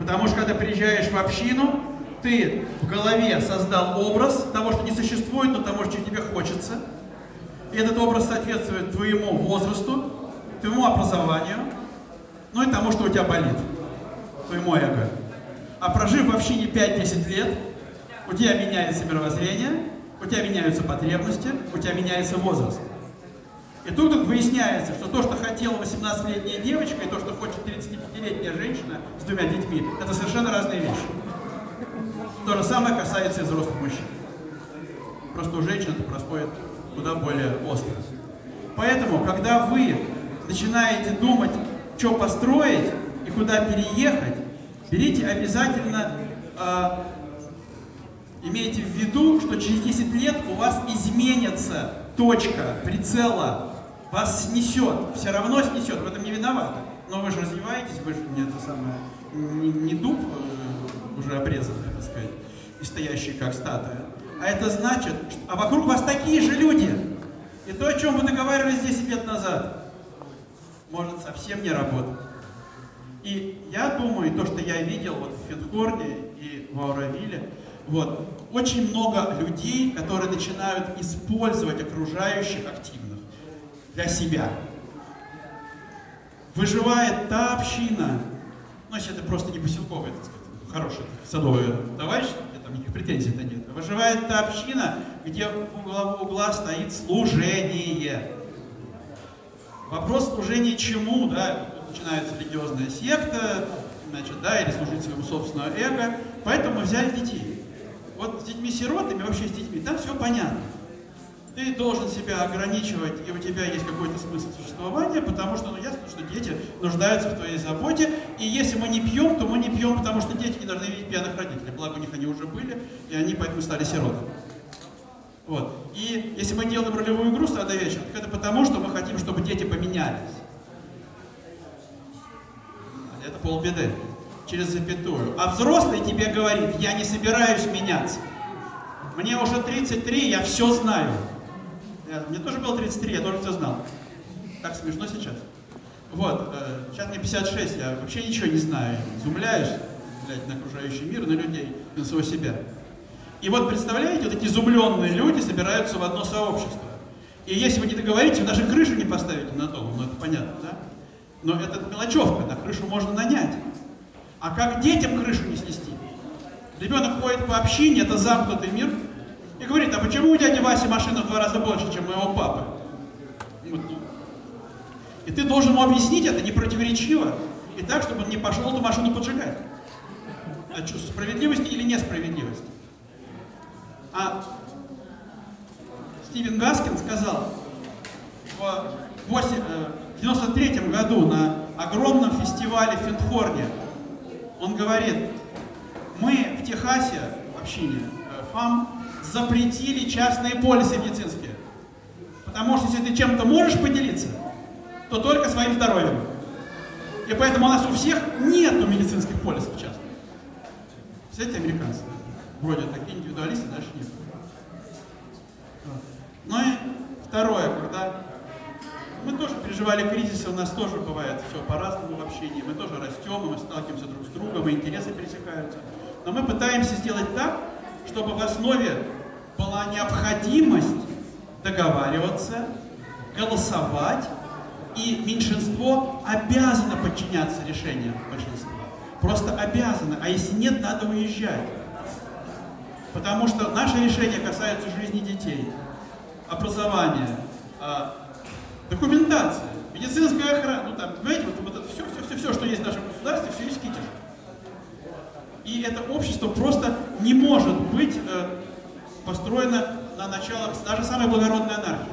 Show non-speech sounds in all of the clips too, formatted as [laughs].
Потому что когда приезжаешь в общину, ты в голове создал образ того, что не существует, но того, что тебе хочется. И этот образ соответствует твоему возрасту, твоему образованию, ну и тому, что у тебя болит, твоему эго. А прожив в общине 5-10 лет, у тебя меняется мировоззрение, у тебя меняются потребности, у тебя меняется возраст. И тут выясняется, что то, что хотела 18-летняя девочка, и то, что хочет 35-летняя женщина с двумя детьми, это совершенно разные вещи. То же самое касается и взрослых мужчин. Просто у женщин это происходит куда более остро. Поэтому, когда вы начинаете думать, что построить и куда переехать, берите обязательно, э, имейте в виду, что через 10 лет у вас изменится точка прицела, вас снесет, все равно снесет, в этом не виноваты. Но вы же развиваетесь, вы же не, это самое, не, не дуб э, уже обрезанный, так сказать, и стоящий как статуя. А это значит, что, а вокруг вас такие же люди. И то, о чем вы договаривались 10 лет назад, может совсем не работать. И я думаю, то, что я видел вот в Финхорне и в Ауравиле, вот, очень много людей, которые начинают использовать окружающих активных для себя. Выживает та община, ну, если это просто не поселковый, так сказать, хороший садовый товарищ, там никаких претензий-то нет. Выживает та община, где у главы угла стоит служение. Вопрос служения чему, да, начинается религиозная секта, значит, да, или служить своему собственному эго. Поэтому мы взяли детей. Вот с детьми-сиротами, вообще с детьми, там все понятно. Ты должен себя ограничивать, и у тебя есть какой-то смысл существования, потому что, ну, ясно, что дети нуждаются в твоей заботе, и если мы не пьем, то мы не пьем, потому что дети не должны видеть пьяных родителей, благо у них они уже были, и они поэтому стали сиротами. Вот. И если мы делаем ролевую игру с утра до вечера, так это потому, что мы хотим, чтобы дети поменялись. Это полбеды. Через запятую. А взрослый тебе говорит, я не собираюсь меняться. Мне уже 33, я все знаю. Мне тоже было 33, я тоже все знал. Так смешно сейчас. Вот, э, сейчас мне 56, я вообще ничего не знаю. Изумляюсь, глядя на окружающий мир, на людей, на самого себя. И вот представляете, вот эти изумленные люди собираются в одно сообщество. И если вы не договоритесь, вы даже крышу не поставите на дом, ну это понятно, да? Но это мелочевка, на крышу можно нанять. А как детям крышу не снести? Ребенок ходит по общине, это замкнутый мир, и говорит, а почему у дяди Васи машина в два раза больше, чем у моего папы? И ты должен ему объяснить это не противоречиво, и так, чтобы он не пошел эту машину поджигать. А что, справедливости или несправедливости? А Стивен Гаскин сказал в 1993 э, году на огромном фестивале в Финтхорне, он говорит, мы в Техасе, в общине э, ФАМ, запретили частные полисы медицинские. Потому что если ты чем-то можешь поделиться, то только своим здоровьем. И поэтому у нас у всех нету медицинских полисов частных. Все эти американцы. Вроде такие индивидуалисты, дальше нет. Ну и второе, когда мы тоже переживали кризисы, у нас тоже бывает все по-разному в общении, мы тоже растем, мы сталкиваемся друг с другом, и интересы пересекаются. Но мы пытаемся сделать так, чтобы в основе была необходимость договариваться, голосовать, и меньшинство обязано подчиняться решениям большинства. Просто обязано, а если нет, надо уезжать. Потому что наши решения касаются жизни детей, образования, а, документации, медицинская охрана, ну там, понимаете, вот, вот это все, все, все, все, что есть в нашем государстве, все есть китеж. И это общество просто не может быть э, построено на началах даже самой благородной анархии.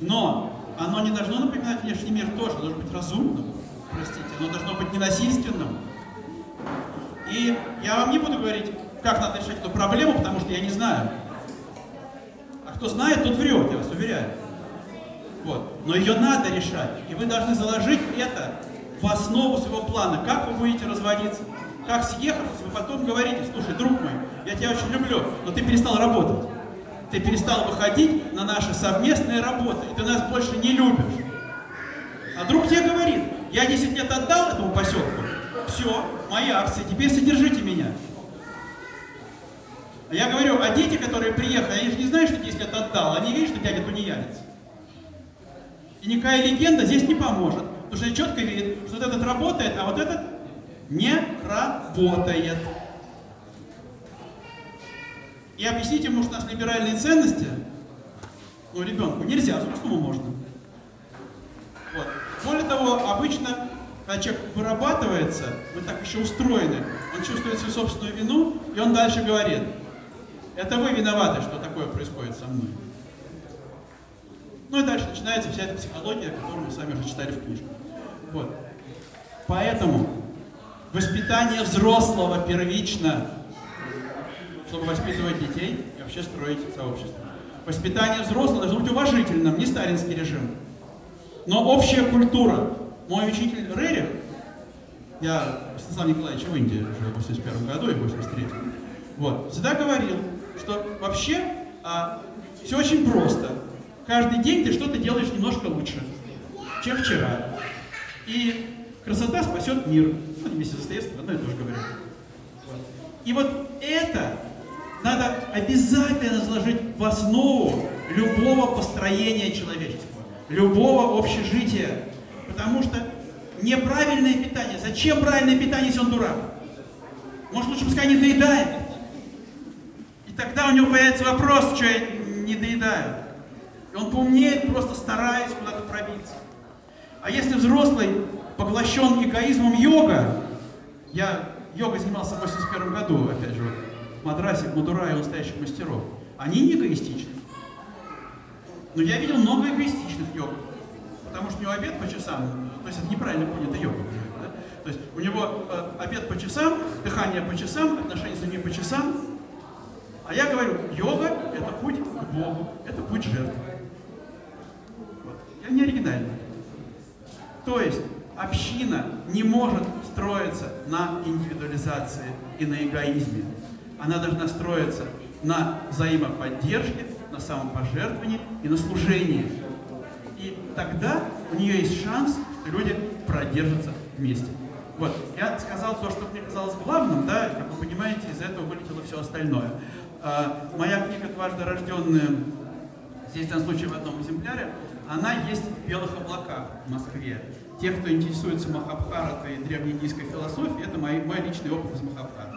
Но оно не должно напоминать внешний мир тоже, оно должно быть разумным, простите, оно должно быть ненасильственным. И я вам не буду говорить, как надо решать эту проблему, потому что я не знаю. А кто знает, тот врет, я вас уверяю. Вот. Но ее надо решать. И вы должны заложить это в основу своего плана. Как вы будете разводиться? Как съехавшись, вы потом говорите, слушай, друг мой, я тебя очень люблю, но ты перестал работать. Ты перестал выходить на наши совместные работы, и ты нас больше не любишь. А друг тебе говорит, я 10 лет отдал этому поселку, все, мои акции, теперь содержите меня. А я говорю, а дети, которые приехали, они же не знают, что 10 лет отдал, они видят, что дядя тунеядец. И никакая легенда здесь не поможет, потому что я четко видит, что вот этот работает, а вот этот не работает. И объяснить ему, что у нас либеральные ценности, ну, ребенку нельзя, а взрослому можно. Вот. Более того, обычно, когда человек вырабатывается, мы так еще устроены, он чувствует свою собственную вину, и он дальше говорит, это вы виноваты, что такое происходит со мной. Ну и дальше начинается вся эта психология, которую мы с вами уже читали в книжках. Вот. Поэтому воспитание взрослого первично, чтобы воспитывать детей и вообще строить сообщество. Воспитание взрослого должно быть уважительным, не сталинский режим. Но общая культура. Мой учитель Рерих, я Станислав Николаевич в Индии жил в 81 году и в 83 вот, всегда говорил, что вообще а, все очень просто. Каждый день ты что-то делаешь немножко лучше, чем вчера. И красота спасет мир. Ну, вместе с Достоевским одно и то же говорят. И вот это надо обязательно заложить в основу любого построения человечества, любого общежития. Потому что неправильное питание. Зачем правильное питание, если он дурак? Может, лучше пускай не доедает. И тогда у него появится вопрос, что я не доедаю. И он поумнеет, просто стараясь куда-то пробиться. А если взрослый поглощен эгоизмом йога, я йогой занимался в 81 году, опять же, вот, в Мадрасе, в Мадурае у настоящих мастеров. Они не эгоистичны. Но я видел много эгоистичных йог. Потому что у него обед по часам, то есть это неправильно понято йога. Да? То есть у него э, обед по часам, дыхание по часам, отношения с людьми по часам. А я говорю, йога – это путь к Богу, это путь жертвы. Вот. Я не оригинальный. То есть община не может строиться на индивидуализации и на эгоизме. Она должна строиться на взаимоподдержке, на самопожертвовании и на служении. И тогда у нее есть шанс, что люди продержатся вместе. Вот, я сказал то, что мне казалось главным, да, как вы понимаете, из этого вылетело все остальное. А, моя книга «Дважды рожденная», здесь данном случае в одном экземпляре, она есть в белых облаках в Москве. Те, кто интересуется Махабхаратой и древнеиндийской философией, это мой, мой личный опыт из Махабхарата.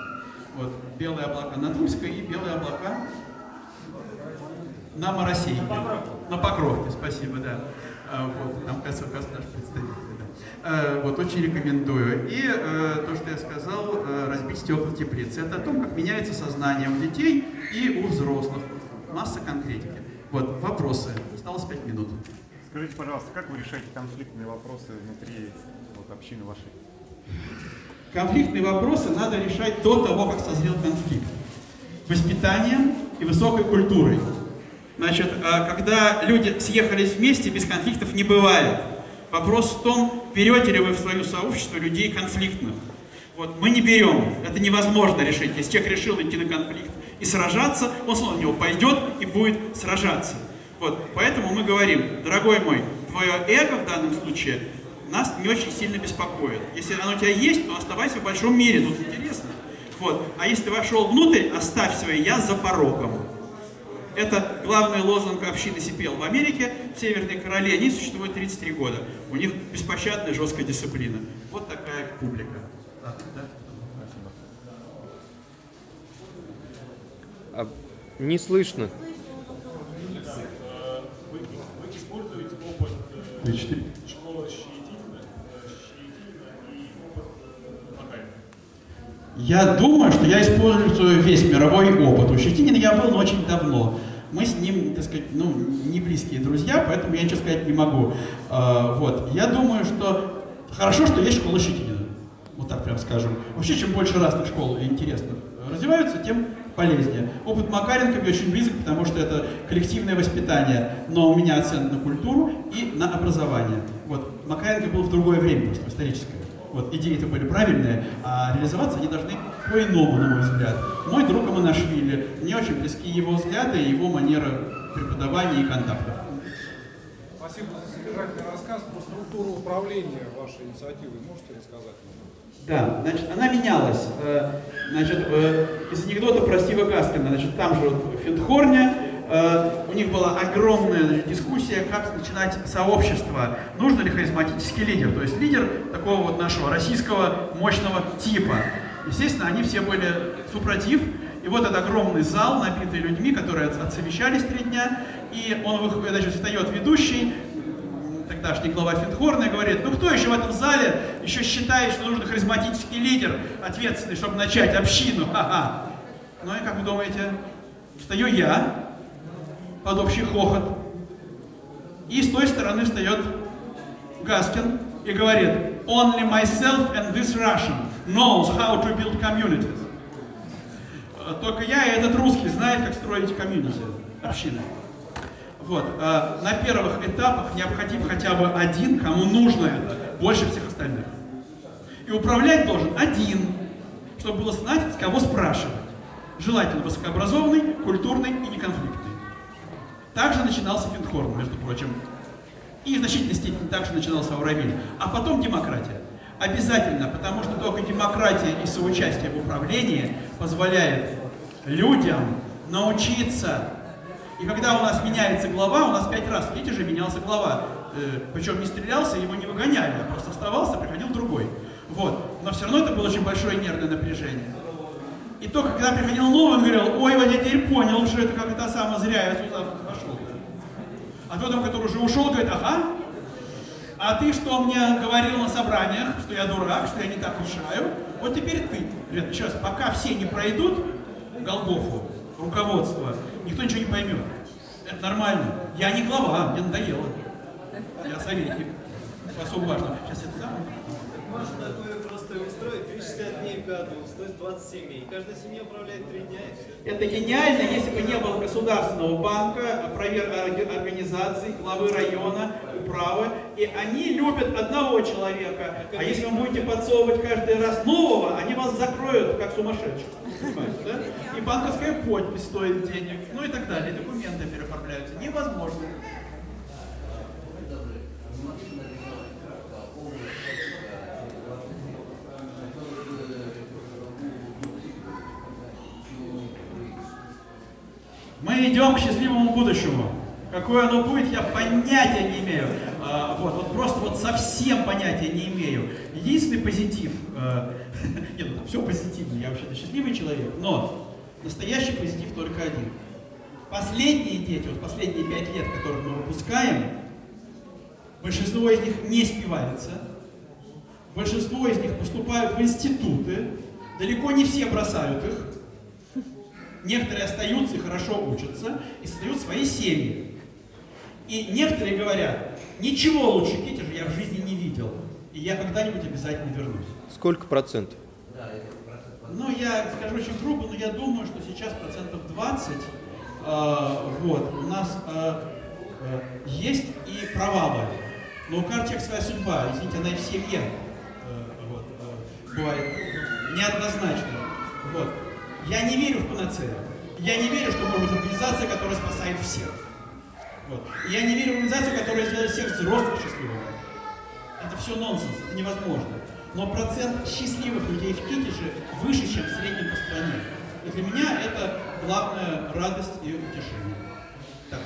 Вот, белые облака на Тульской и белые облака на Моросейке. На Покровке, спасибо, да. А, вот, там раз наш представитель. Да. А, вот, очень рекомендую. И э, то, что я сказал, э, разбить стекла теплицы. Это о том, как меняется сознание у детей и у взрослых. Масса конкретики. Вот, вопросы. Осталось пять минут. Скажите, пожалуйста, как вы решаете конфликтные вопросы внутри вот, общины вашей? Конфликтные вопросы надо решать до того, как созрел конфликт. Воспитанием и высокой культурой. Значит, а, когда люди съехались вместе, без конфликтов не бывает. Вопрос в том, берете ли вы в свое сообщество людей конфликтных. Вот, мы не берем, это невозможно решить. Если человек решил идти на конфликт и сражаться, он снова на него пойдет и будет сражаться. Вот, поэтому мы говорим, дорогой мой, твое эго в данном случае нас не очень сильно беспокоит. Если оно у тебя есть, то оставайся в большом мире, тут интересно. Вот. А если ты вошел внутрь, оставь свое «я» за порогом. Это главный лозунг общины CPL в Америке, в Северной Короле. Они существуют 33 года. У них беспощадная жесткая дисциплина. Вот такая публика. Да, да? Не слышно. Я думаю, что я использую весь мировой опыт. У Щетинина я был, но очень давно. Мы с ним, так сказать, ну, не близкие друзья, поэтому я ничего сказать не могу. А, вот. Я думаю, что хорошо, что есть школа Щетинина. Вот так прям скажем. Вообще, чем больше разных школ интересно развиваются, тем полезнее. Опыт Макаренко мне очень близок, потому что это коллективное воспитание, но у меня акцент на культуру и на образование. Вот. Макаренко был в другое время, просто историческое. Вот, идеи-то были правильные, а реализоваться они должны по-иному, на мой взгляд. Мой друг Аманашвили, мне очень близки его взгляды и его манера преподавания и контактов. Спасибо за содержательный рассказ. Про структуру управления вашей инициативой можете рассказать? Да, значит, она менялась. Э, значит, э, из анекдота про Стива Гаскина, значит, там же вот в Финдхорне э, у них была огромная значит, дискуссия, как начинать сообщество. Нужно ли харизматический лидер? То есть лидер такого вот нашего российского мощного типа. Естественно, они все были супротив. И вот этот огромный зал, набитый людьми, которые отсовещались три дня. И он значит, встает ведущий, тогдашний глава Финхорна, говорит, ну кто еще в этом зале еще считает, что нужен харизматический лидер, ответственный, чтобы начать общину? [laughs] Ха-ха. Ну и как вы думаете, встаю я под общий хохот, и с той стороны встает Гаскин и говорит, only myself and this Russian knows how to build communities. Только я и этот русский знает, как строить комьюнити, общины. Вот. А на первых этапах необходим хотя бы один, кому нужно это, больше всех остальных. И управлять должен один, чтобы было знать, с кого спрашивать. Желательно высокообразованный, культурный и неконфликтный. Также начинался Финхорн, между прочим. И в значительной степени также начинался Ауравиль. А потом демократия. Обязательно, потому что только демократия и соучастие в управлении позволяет людям научиться и когда у нас меняется глава, у нас пять раз, видите же, менялся глава. Э, причем не стрелялся, его не выгоняли, а просто оставался, приходил другой. Вот. Но все равно это было очень большое нервное напряжение. И только когда приходил новый, он говорил, ой, вот я теперь понял, что это как это самое зря я сюда пошел. А тот, который уже ушел, говорит, ага, а ты что мне говорил на собраниях, что я дурак, что я не так решаю, вот теперь ты. Говорит, сейчас, пока все не пройдут Голгофу, руководство, никто ничего не поймет. Это нормально. Я не глава, мне надоело. Я советник. Особо важно. Сейчас это самое. Можно такое просто устроить 360 дней в году, 120 семей. Каждая семья управляет 3 дня Это гениально, если бы не было государственного банка, провер... организаций, главы района, управы. И они любят одного человека. А если вы будете подсовывать каждый раз нового, они вас закроют, как сумасшедших. Да? И банковская подпись стоит денег, ну и так далее. Документы переоформляются. Невозможно. Мы идем к счастливому будущему. Какое оно будет, я понятия не имею. А, вот, вот просто вот совсем понятия не имею. Единственный позитив, э, [laughs] нет, ну, все позитивно, я вообще-то счастливый человек, но настоящий позитив только один. Последние дети, вот последние пять лет, которых мы выпускаем, большинство из них не спивается, большинство из них поступают в институты, далеко не все бросают их, некоторые остаются и хорошо учатся, и создают свои семьи. И некоторые говорят, ничего лучше Китежа я в жизни не видел, и я когда-нибудь обязательно вернусь. Сколько процентов? Ну, я скажу очень грубо, но я думаю, что сейчас процентов 20, э, вот, у нас э, э, есть и провалы. Но у каждого человека своя судьба, извините, она и в семье э, вот, э, бывает неоднозначно. Вот. Я не верю в панацею. Я не верю, что может быть организация, которая спасает всех. Вот. Я не верю в организацию, которая сделает всех взрослых счастливыми. Это все нонсенс, это невозможно. Но процент счастливых людей в Китеже выше, чем в среднем по стране. И для меня это главная радость и утешение. Так,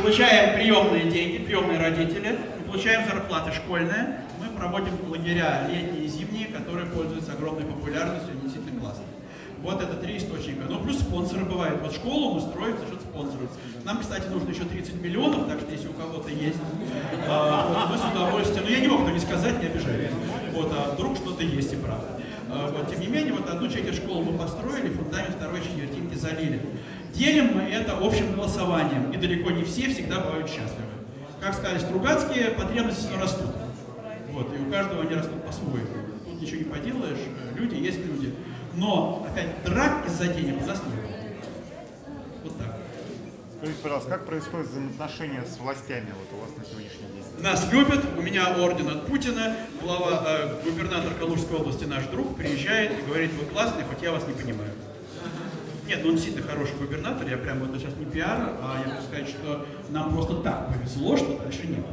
получаем приемные деньги, приемные родители, получаем зарплаты школьные, проводим лагеря летние и зимние, которые пользуются огромной популярностью, они действительно классные. Вот это три источника. Ну, плюс спонсоры бывают. Вот школу мы строим за счет спонсоров. Нам, кстати, нужно еще 30 миллионов, так что если у кого-то есть, а, мы с удовольствием, ну, я не мог не сказать, не обижаюсь. Вот, а вдруг что-то есть и правда. А, вот, тем не менее, вот одну четверть школу мы построили, фундамент второй четвертинки залили. Делим мы это общим голосованием, и далеко не все всегда бывают счастливы. Как сказали Стругацкие, потребности все растут. Вот, и у каждого они растут по-своему. Тут ничего не поделаешь, люди есть люди. Но, опять, драк из-за денег нет. Вот так. Скажите, пожалуйста, как происходит взаимоотношения с властями вот у вас на сегодняшний день? Нас любят, у меня орден от Путина, глава, э, губернатор Калужской области наш друг приезжает и говорит, вы классный, хоть я вас не понимаю. Нет, ну он действительно хороший губернатор, я прямо вот сейчас не пиар, а я могу сказать, что нам просто так повезло, что дальше нет.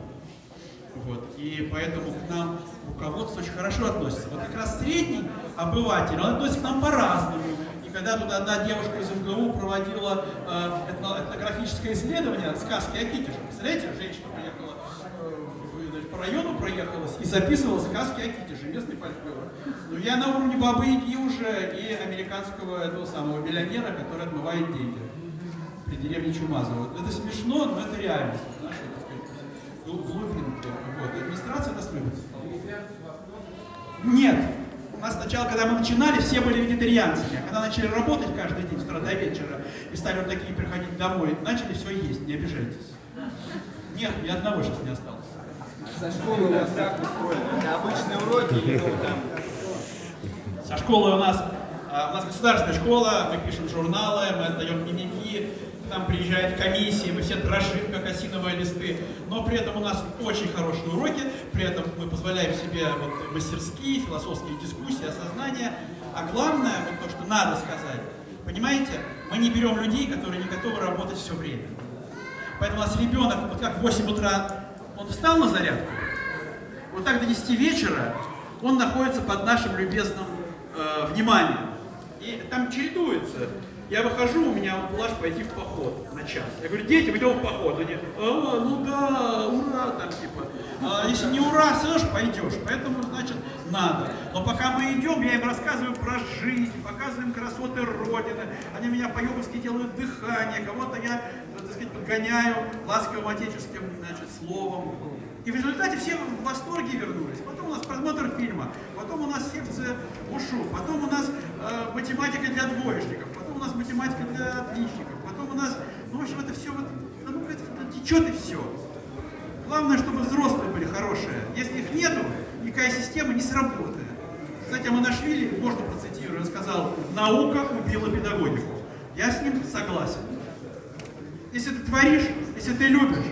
Вот. И поэтому к нам руководство очень хорошо относится. Вот как раз средний обыватель, он относится к нам по-разному. И когда тут одна девушка из МГУ проводила э, этно- этнографическое исследование сказки о Китише, представляете, женщина приехала э, по району проехалась и записывала сказки о Китише, местный фольклор. Ну, я на уровне Бабы Яги уже и американского этого самого миллионера, который отмывает деньги при деревне Чумазово. Это смешно, но это реальность. Наши, так сказать, гл- глубинки. Нас любит. Нет. У нас сначала, когда мы начинали, все были вегетарианцами. А когда начали работать каждый день с утра до вечера и стали вот такие приходить домой, начали все есть, не обижайтесь. Нет, ни одного сейчас не осталось. Со школы у вас как устроено? Это обычные уроки или там Со школы у нас, а, у нас государственная школа, мы пишем журналы, мы отдаем дневники, нам приезжает комиссия, мы все дрожим, как осиновые листы, но при этом у нас очень хорошие уроки, при этом мы позволяем себе вот, мастерские, философские дискуссии, осознания, а главное, вот то, что надо сказать, понимаете, мы не берем людей, которые не готовы работать все время. Поэтому у нас ребенок, вот как в 8 утра, он встал на зарядку, вот так до 10 вечера он находится под нашим любезным э, вниманием. И там чередуется. Я выхожу, у меня плащ пойти в поход на час. Я говорю, дети, идем в поход. Они, а, ну да, ура, там типа. А если не ура, слышь, пойдешь. Поэтому, значит, надо. Но пока мы идем, я им рассказываю про жизнь, показываю им красоты Родины. Они меня по-йоговски делают дыхание, кого-то я, так сказать, подгоняю ласковым отеческим, значит, словом. И в результате все в восторге вернулись. Потом у нас просмотр фильма, потом у нас секция ушу, потом у нас э, математика для двоечников, нас математика для отличников, потом у нас, ну, в общем, это все вот, ну, это, течет и все. Главное, чтобы взрослые были хорошие. Если их нету, никакая система не сработает. Кстати, Аманашвили, можно процитирую, он сказал, наука убила педагогику. Я с ним согласен. Если ты творишь, если ты любишь,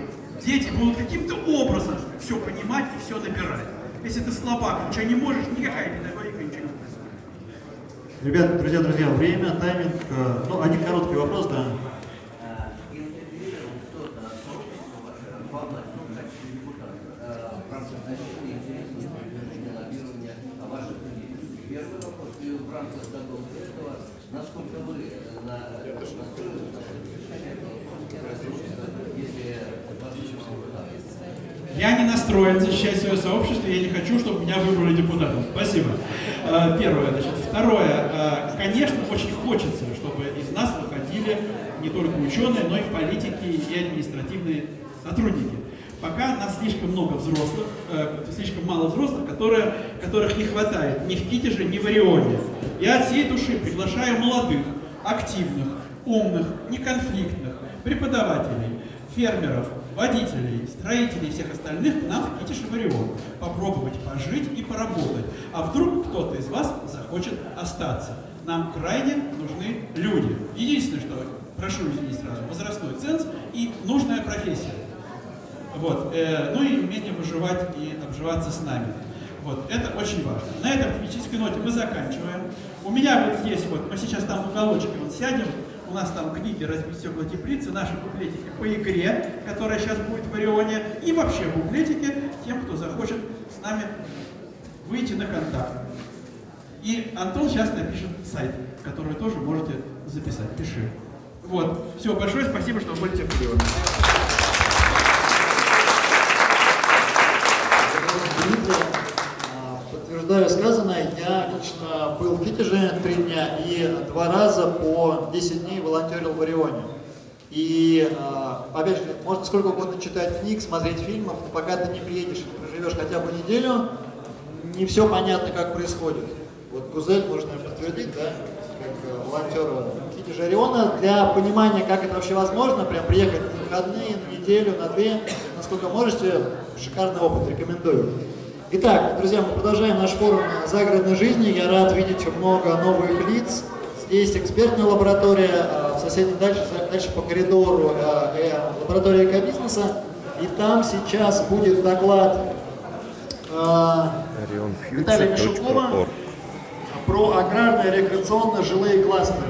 дети будут каким-то образом все понимать и все набирать. Если ты слабак, ничего не можешь, никакая педагогика Ребята, друзья, друзья, время, тайминг. Ну, один короткий вопрос, да. интегрировал кто-то сообщество ваше во власть, ну, в качестве депутата, э, в рамках защиты интересов и лоббирования ваших людей. Первый вопрос, и в рамках готовы этого, насколько вы э, на, настроены на решение этого вопроса, если вас депутаты. Настроен защищать свое сообщество, я не хочу, чтобы меня выбрали депутатом. Спасибо. Э, Первое. Значит, второе. Э, Конечно, очень хочется, чтобы из нас выходили не только ученые, но и политики и административные сотрудники. Пока нас слишком много взрослых, э, слишком мало взрослых, которые, которых не хватает ни в Китеже, ни в Орионе. Я от всей души приглашаю молодых, активных, умных, неконфликтных преподавателей, фермеров, водителей, строителей и всех остальных к нам в Китиш и в Орион. Попробовать пожить и поработать. А вдруг кто-то из вас захочет остаться. Нам крайне нужны люди. Единственное, что, прошу извинить сразу, возрастной ценз и нужная профессия. Вот. э, ну и умение выживать и обживаться с нами. Вот. Это очень важно. На этой оптимистической ноте мы заканчиваем. У меня вот здесь вот, мы сейчас там в уголочке вот сядем, у нас там книги «Разбить стекла теплицы», наши буклетики по игре, которая сейчас будет в Орионе, и вообще буклетики тем, кто захочет с нами выйти на контакт. И Антон сейчас напишет сайт, который тоже можете записать. Пиши. Вот. Все, большое спасибо, что были терпеливы. Видите, а, Подтверждаю сказанное, я лично был в Китеже три дня и два раза по 10 дней волонтерил в Орионе. И, а, опять же, можно сколько угодно читать книг, смотреть фильмов, но пока ты не приедешь и проживешь хотя бы неделю, не все понятно, как происходит. Вот Гузель, можно подтвердить, да, как э, волонтера Китежа Ориона, для понимания, как это вообще возможно, прям приехать на выходные, на неделю, на две, насколько можете, шикарный опыт, рекомендую. Итак, друзья, мы продолжаем наш форум загородной жизни. Я рад видеть много новых лиц. Здесь экспертная лаборатория, а в соседнем дальше, дальше по коридору а, э, лаборатория экобизнеса. И там сейчас будет доклад а, Виталия Мишукова про аграрно-рекреационно-жилые кластеры.